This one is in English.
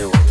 You. it.